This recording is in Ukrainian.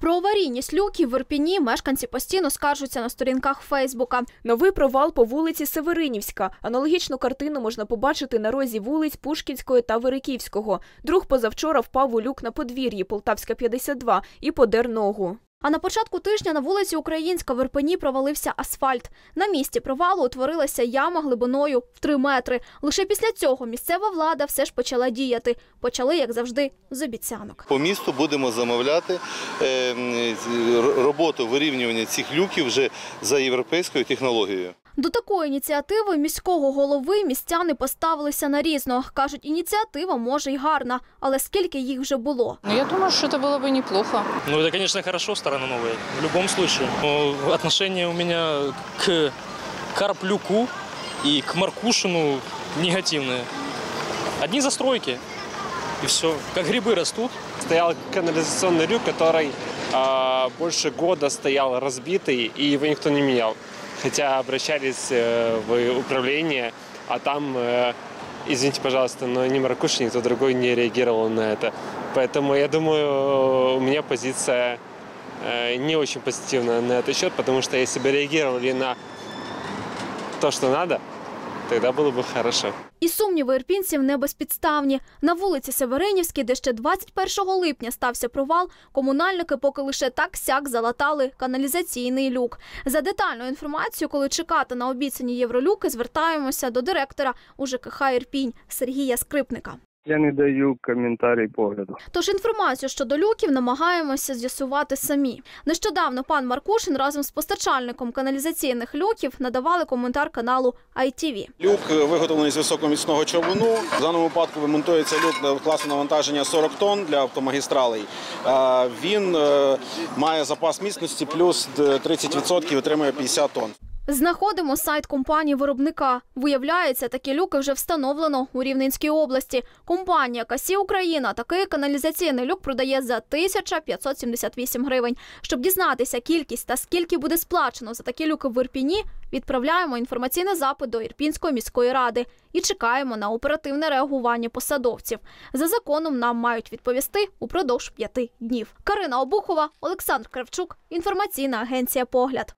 Про аварійність люків в Ірпіні мешканці постійно скаржуться на сторінках Фейсбука. Новий провал по вулиці Северинівська. Аналогічну картину можна побачити на розі вулиць Пушкінської та Вериківського. Друг позавчора впав у люк на подвір'ї Полтавська 52 і подер ногу. А на початку тижня на вулиці Українська в Ірпені провалився асфальт. На місці провалу утворилася яма глибиною в три метри. Лише після цього місцева влада все ж почала діяти. Почали, як завжди, з обіцянок. По місту будемо замовляти е, роботу вирівнювання цих люків вже за європейською технологією. До такої ініціативи міського голови містяни поставилися нарізно. Кажуть, ініціатива може й гарна, але скільки їх вже було. Ну, я думаю, что это было бы неплохо. Ну, это, конечно, хорошо, сторона новая, в любом случае. Но отношение у меня к Карплюку и к Маркушину негативное. Одни застройки, и все. Как грибы растут. стоял канализационный люк, который а, больше года стоял разбитый, и его никто не менял. Хотя обращались э, в управление, а там, э, извините, пожалуйста, но ни Маркуш, никто другой не реагировал на это. Поэтому я думаю, у меня позиция э, не очень позитивная на этот счет, потому что если бы реагировали на то, что надо, тогда было бы хорошо. І сумніви ірпінців не безпідставні. На вулиці Северинівській, де ще 21 липня стався провал, комунальники поки лише так-сяк залатали каналізаційний люк. За детальну інформацію, коли чекати на обіцяні євролюки, звертаємося до директора УЖКХ Ірпінь Сергія Скрипника. Я не даю коментарій погляду. Тож інформацію щодо люків намагаємося з'ясувати самі. Нещодавно пан Маркушин разом з постачальником каналізаційних люків надавали коментар каналу ITV. Люк виготовлений з високоміцного човуну. В даному випадку вимонтується люк класу навантаження 40 тонн для автомагістралей. Він е, має запас міцності плюс 30% і отримує 50 тонн. Знаходимо сайт компанії виробника. Виявляється, такі люки вже встановлено у Рівненській області. Компанія Касі Україна такий каналізаційний люк продає за 1578 гривень. Щоб дізнатися кількість та скільки буде сплачено за такі люки в Ірпіні, відправляємо інформаційний запит до Ірпінської міської ради і чекаємо на оперативне реагування посадовців. За законом нам мають відповісти упродовж п'яти днів. Карина Обухова, Олександр Кравчук. Інформаційна агенція Погляд.